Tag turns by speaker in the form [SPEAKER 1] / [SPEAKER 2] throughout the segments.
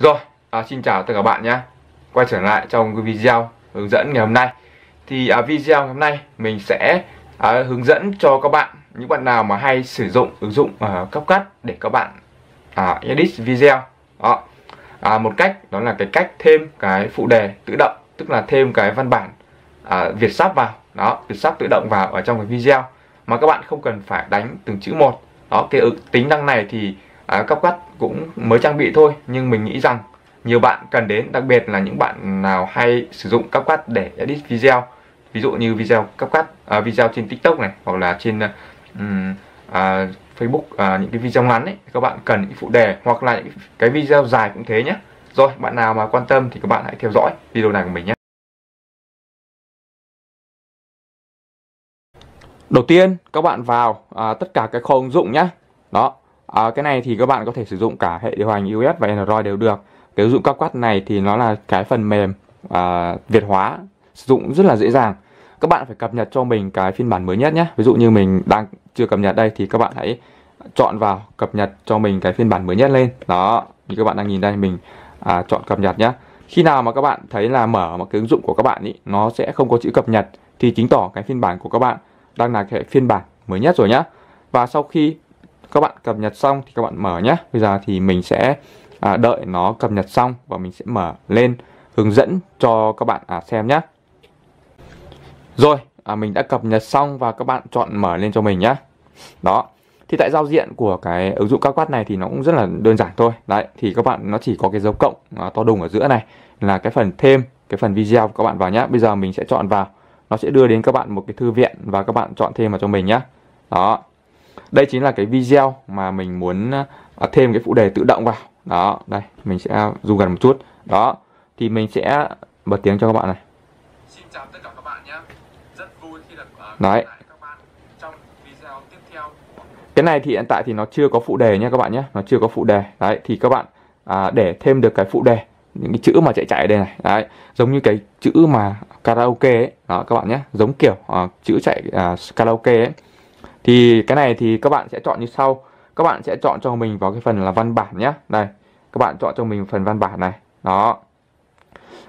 [SPEAKER 1] Rồi, à, xin chào tất cả các bạn nhé. Quay trở lại trong cái video hướng dẫn ngày hôm nay. Thì à, video ngày hôm nay mình sẽ à, hướng dẫn cho các bạn Những bạn nào mà hay sử dụng ứng dụng à, CapCut để các bạn à, edit video. Đó. À, Một cách đó là cái cách thêm cái phụ đề tự động Tức là thêm cái văn bản à, Việt sắp vào. Đó Việt sắp tự động vào ở trong cái video Mà các bạn không cần phải đánh từng chữ một. Đó cái tính năng này thì à, CapCut cũng mới trang bị thôi nhưng mình nghĩ rằng nhiều bạn cần đến đặc biệt là những bạn nào hay sử dụng CapCut để edit video. Ví dụ như video cắt à, video trên TikTok này hoặc là trên um, à, Facebook à, những cái video ngắn ấy các bạn cần những phụ đề hoặc là những cái video dài cũng thế nhé. Rồi bạn nào mà quan tâm thì các bạn hãy theo dõi video này của mình nhé. Đầu tiên các bạn vào à, tất cả cái kho ứng dụng nhé. Đó à, cái này thì các bạn có thể sử dụng cả hệ điều hành iOS và Android đều được. Cái ứng dụng CapCut này thì nó là cái phần mềm à, Việt hóa sử dụng rất là dễ dàng. Các bạn phải cập nhật cho mình cái phiên bản mới nhất nhé. Ví dụ như mình đang chưa cập nhật đây thì các bạn hãy chọn vào cập nhật cho mình cái phiên bản mới nhất lên. Đó như các bạn đang nhìn đây mình à, chọn cập nhật nhé. Khi nào mà các bạn thấy là mở một cái ứng dụng của các bạn ý nó sẽ không có chữ cập nhật thì chứng tỏ cái phiên bản của các bạn đang là cái phiên bản mới nhất rồi nhé và sau khi các bạn cập nhật xong thì các bạn mở nhé. Bây giờ thì mình sẽ à, đợi nó cập nhật xong và mình sẽ mở lên hướng dẫn cho các bạn à, xem nhé. Rồi à, mình đã cập nhật xong và các bạn chọn mở lên cho mình nhé. Đó. Thì tại giao diện của cái ứng dụng CapCut này thì nó cũng rất là đơn giản thôi. Đấy thì các bạn nó chỉ có cái dấu cộng à, to đùng ở giữa này là cái phần thêm cái phần video của các bạn vào nhé. Bây giờ mình sẽ chọn vào. Nó sẽ đưa đến các bạn một cái thư viện và các bạn chọn thêm vào cho mình nhé. Đó đây chính là cái video mà mình muốn à, thêm cái phụ đề tự động vào. Đó đây mình sẽ zoom gần một chút. Đó thì mình sẽ bật tiếng cho các bạn này.
[SPEAKER 2] Xin chào tất cả các bạn nhé. Rất vui khi được uh,
[SPEAKER 1] Đấy.
[SPEAKER 2] các bạn trong video tiếp theo
[SPEAKER 1] cái này thì hiện tại thì nó chưa có phụ đề nha các bạn nhé. Nó chưa có phụ đề. Đấy thì các bạn à, để thêm được cái phụ đề những cái chữ mà chạy chạy ở đây này. Đấy giống như cái chữ mà karaoke ấy. Đó các bạn nhé. Giống kiểu uh, chữ chạy uh, karaoke ấy thì cái này thì các bạn sẽ chọn như sau. Các bạn sẽ chọn cho mình vào cái phần là văn bản nhé đây các bạn chọn cho mình phần văn bản này. Đó.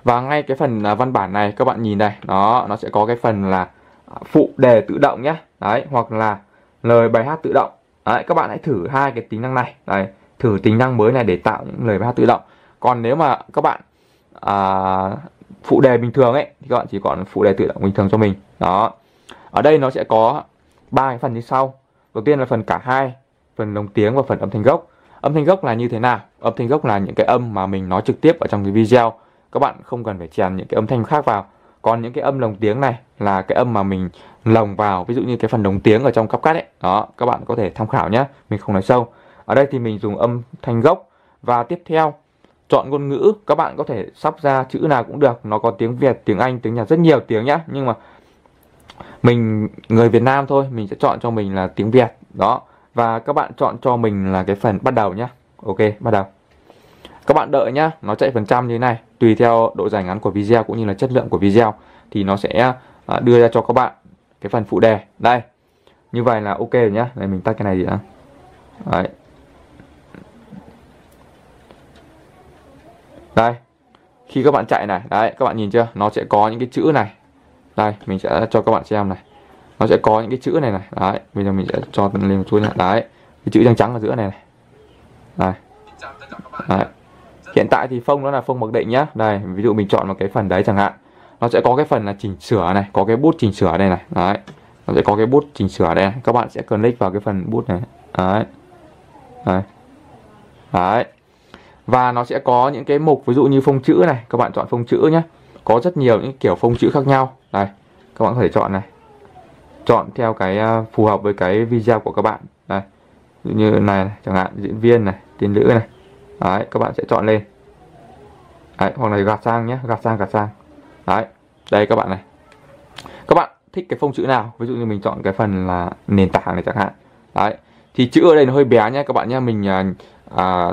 [SPEAKER 1] Và ngay cái phần à, văn bản này các bạn nhìn đây đó nó sẽ có cái phần là à, phụ đề tự động nhé đấy hoặc là lời bài hát tự động. Đấy các bạn hãy thử hai cái tính năng này. Đấy thử tính năng mới này để tạo những lời bài hát tự động. Còn nếu mà các bạn à, phụ đề bình thường ấy thì các bạn chỉ còn phụ đề tự động bình thường cho mình. Đó. Ở đây nó sẽ có ba cái phần như sau. Đầu tiên là phần cả hai, phần lồng tiếng và phần âm thanh gốc. Âm thanh gốc là như thế nào? Âm thanh gốc là những cái âm mà mình nói trực tiếp ở trong cái video. Các bạn không cần phải chèn những cái âm thanh khác vào. Còn những cái âm lồng tiếng này là cái âm mà mình lồng vào, ví dụ như cái phần lồng tiếng ở trong cắp cắt ấy. Đó, các bạn có thể tham khảo nhé, mình không nói sâu. Ở đây thì mình dùng âm thanh gốc. Và tiếp theo, chọn ngôn ngữ. Các bạn có thể sắp ra chữ nào cũng được. Nó có tiếng Việt, tiếng Anh, tiếng Nhật, rất nhiều tiếng nhá. Nhưng mà mình, người Việt Nam thôi, mình sẽ chọn cho mình là tiếng Việt, đó. Và các bạn chọn cho mình là cái phần bắt đầu nhá. Ok, bắt đầu. Các bạn đợi nhá, nó chạy phần trăm như thế này, tùy theo độ dài ngắn của video cũng như là chất lượng của video, thì nó sẽ à, đưa ra cho các bạn cái phần phụ đề. Đây, như vậy là ok rồi nhá. Đây, mình tắt cái này đi đã. Đấy. Đây, khi các bạn chạy này, đấy, các bạn nhìn chưa? Nó sẽ có những cái chữ này đây, mình sẽ cho các bạn xem này. Nó sẽ có những cái chữ này này. Đấy, bây giờ mình sẽ cho lên một chút này đấy, cái chữ trắng trắng ở giữa này này. Đây. Đấy. hiện tại thì phông nó là phông mặc định nhá. Đây, ví dụ mình chọn một cái phần đấy chẳng hạn. Nó sẽ có cái phần là chỉnh sửa này, có cái bút chỉnh sửa đây này. Đấy, nó sẽ có cái bút chỉnh sửa đây này. các bạn sẽ click vào cái phần bút này. Đấy. Đấy đấy. Và nó sẽ có những cái mục, ví dụ như phông chữ này. Các bạn chọn phông chữ nhé có rất nhiều những kiểu phông chữ khác nhau đây các bạn có thể chọn này. Chọn theo cái à, phù hợp với cái video của các bạn. Đây ví như này, này chẳng hạn diễn viên này tiên nữ này. Đấy các bạn sẽ chọn lên. Đấy hoặc là gạt sang nhé gạt sang gạt sang. Đấy đây các bạn này. Các bạn thích cái phông chữ nào? Ví dụ như mình chọn cái phần là nền tảng này chẳng hạn. Đấy thì chữ ở đây nó hơi bé nhé các bạn nhé. Mình à, à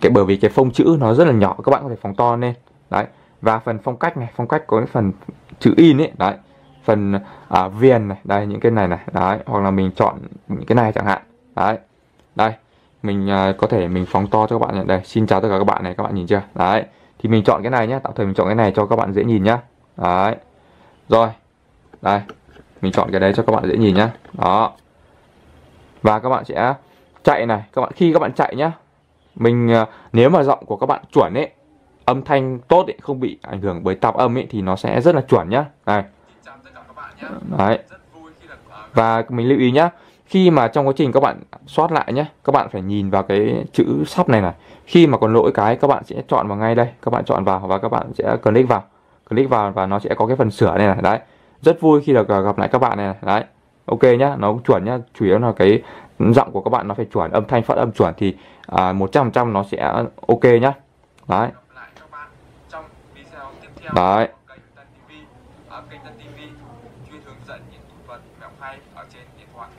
[SPEAKER 1] cái bởi vì cái phông chữ nó rất là nhỏ các bạn có thể phóng to lên. Đấy và phần phong cách này phong cách có cái phần chữ in ấy đấy. Phần à, viền này đây những cái này này đấy. Hoặc là mình chọn những cái này chẳng hạn đấy. Đây mình à, có thể mình phóng to cho các bạn này đây xin chào tất cả các bạn này các bạn nhìn chưa? Đấy thì mình chọn cái này nhé. Tạm thời mình chọn cái này cho các bạn dễ nhìn nhá đấy. Rồi đây mình chọn cái đấy cho các bạn dễ nhìn nhá đó. Và các bạn sẽ chạy này. Các bạn khi các bạn chạy nhá mình à, nếu mà giọng của các bạn chuẩn ấy âm thanh tốt ấy, không bị ảnh hưởng bởi tạp âm ấy thì nó sẽ rất là chuẩn nhá. Đây đấy. Và mình lưu ý nhá khi mà trong quá trình các bạn soát lại nhé các bạn phải nhìn vào cái chữ sắp này này. Khi mà còn lỗi cái các bạn sẽ chọn vào ngay đây các bạn chọn vào và các bạn sẽ click vào. Click vào và nó sẽ có cái phần sửa này này đấy. Rất vui khi được à, gặp lại các bạn này, này. đấy. Ok nhá nó cũng chuẩn nhá chủ yếu là cái giọng của các bạn nó phải chuẩn âm thanh phát âm chuẩn thì à, 100% nó sẽ ok nhá. Đấy
[SPEAKER 2] gặp lại các bạn trong video tiếp theo
[SPEAKER 1] Đấy.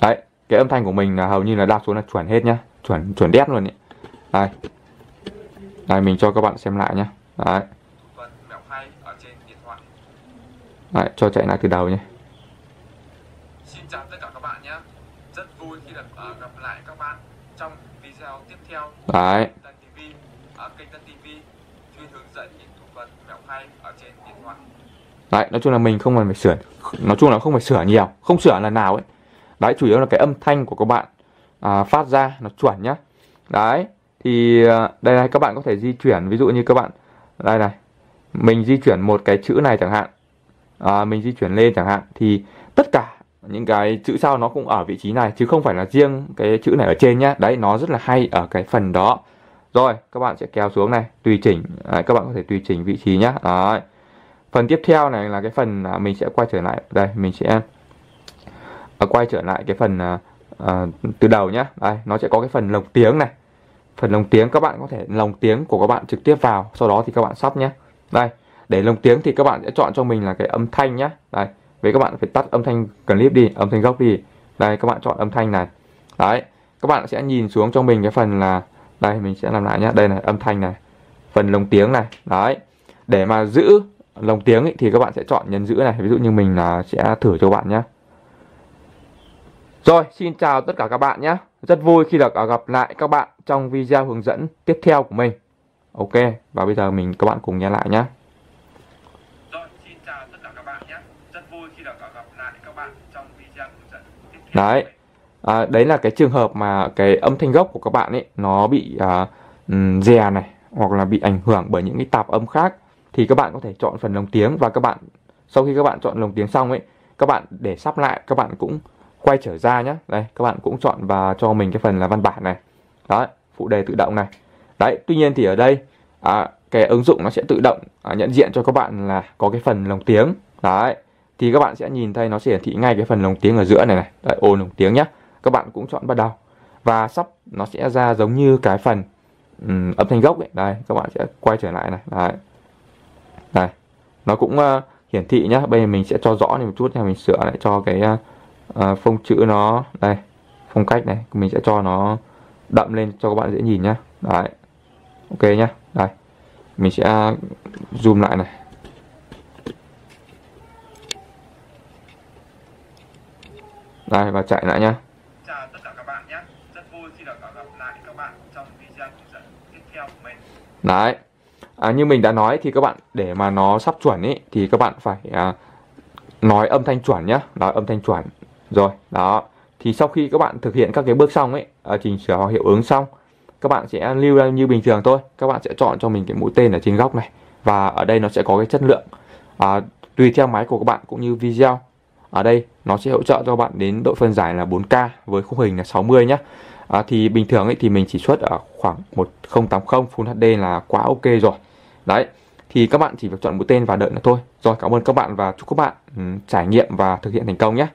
[SPEAKER 1] đấy cái âm thanh của mình là hầu như là đa số là chuẩn hết nhá chuẩn chuẩn đét luôn ấy đây đây mình cho các bạn xem lại nhá đấy. Đấy, cho chạy lại từ đầu nhé.
[SPEAKER 2] Xin chào tất cả các bạn nhé. Rất vui khi được ờ, gặp lại các bạn trong video tiếp theo
[SPEAKER 1] Đấy,
[SPEAKER 2] Tân TV. Ở kênh Tân TV chuyên hướng dẫn những thủ thuật mẹo hay ở trên điện thoại.
[SPEAKER 1] đấy, nói chung là mình không cần phải sửa, nói chung là không phải sửa nhiều, không sửa lần nào ấy. Đấy, chủ yếu là cái âm thanh của các bạn à, phát ra nó chuẩn nhá. Đấy, thì à, đây này các bạn có thể di chuyển, ví dụ như các bạn đây này, mình di chuyển một cái chữ này chẳng hạn, à, mình di chuyển lên chẳng hạn, thì tất cả những cái chữ sau nó cũng ở vị trí này chứ không phải là riêng cái chữ này ở trên nhá. Đấy, nó rất là hay ở cái phần đó. Rồi, các bạn sẽ kéo xuống này, tùy chỉnh, đấy, các bạn có thể tùy chỉnh vị trí nhá. Đấy. Phần tiếp theo này là cái phần à, mình sẽ quay trở lại đây, mình sẽ à, quay trở lại cái phần à, à, từ đầu nhá. Đây, nó sẽ có cái phần lồng tiếng này. Phần lồng tiếng các bạn có thể lồng tiếng của các bạn trực tiếp vào, sau đó thì các bạn sắp nhé. Đây, để lồng tiếng thì các bạn sẽ chọn cho mình là cái âm thanh nhá. Đây, với các bạn phải tắt âm thanh clip đi, âm thanh gốc đi. Đây, các bạn chọn âm thanh này. Đấy, các bạn sẽ nhìn xuống cho mình cái phần là đây mình sẽ làm lại nhá. Đây này, âm thanh này. Phần lồng tiếng này. Đấy. Để mà giữ lồng tiếng ấy, thì các bạn sẽ chọn nhấn giữ này. Ví dụ như mình là sẽ thử cho bạn nhé. Rồi, xin chào tất cả các bạn nhé. Rất vui khi được à, gặp lại các bạn trong video hướng dẫn tiếp theo của mình. Ok, và bây giờ mình các bạn cùng nghe lại nhé.
[SPEAKER 2] Các nhé. Các theo.
[SPEAKER 1] Đấy. À, đấy là cái trường hợp mà cái âm thanh gốc của các bạn ấy nó bị à, dè này hoặc là bị ảnh hưởng bởi những cái tạp âm khác thì các bạn có thể chọn phần lồng tiếng. Và các bạn sau khi các bạn chọn lồng tiếng xong ấy các bạn để sắp lại các bạn cũng quay trở ra nhé đây các bạn cũng chọn và cho mình cái phần là văn bản này. Đấy phụ đề tự động này. Đấy tuy nhiên thì ở đây à, cái ứng dụng nó sẽ tự động à, nhận diện cho các bạn là có cái phần lồng tiếng. Đấy thì các bạn sẽ nhìn thấy nó sẽ hiển thị ngay cái phần lồng tiếng ở giữa này này. Đấy, ô lồng tiếng nhé các bạn cũng chọn bắt đầu. Và sắp nó sẽ ra giống như cái phần um, âm thanh gốc ấy. Đây các bạn sẽ quay trở lại này. Đấy. Đây. Nó cũng uh, hiển thị nhá. Bây giờ mình sẽ cho rõ này một chút nha. Mình sửa lại cho cái uh, phông chữ nó đây phong cách này. Mình sẽ cho nó đậm lên cho các bạn dễ nhìn nhá. Đấy. Ok nhá. Đây. Mình sẽ zoom lại này. Đây và chạy lại nhá
[SPEAKER 2] Chào tất cả các bạn nhé. Rất vui khi được gặp lại các bạn trong video hướng dẫn tiếp theo của mình.
[SPEAKER 1] Đấy. À, như mình đã nói thì các bạn để mà nó sắp chuẩn ý thì các bạn phải à, nói âm thanh chuẩn nhá, nói âm thanh chuẩn. Rồi, đó. Thì sau khi các bạn thực hiện các cái bước xong ấy, à, chỉnh sửa hoặc hiệu ứng xong, các bạn sẽ lưu ra như bình thường thôi. Các bạn sẽ chọn cho mình cái mũi tên ở trên góc này và ở đây nó sẽ có cái chất lượng. À, tùy theo máy của các bạn cũng như video. Ở đây nó sẽ hỗ trợ cho bạn đến độ phân giải là 4K với khung hình là 60 nhá. À, thì bình thường ấy thì mình chỉ xuất ở khoảng 1080 Full HD là quá ok rồi. Đấy. Thì các bạn chỉ việc chọn mũi tên và đợi nữa thôi. Rồi cảm ơn các bạn và chúc các bạn um, trải nghiệm và thực hiện thành công nhé.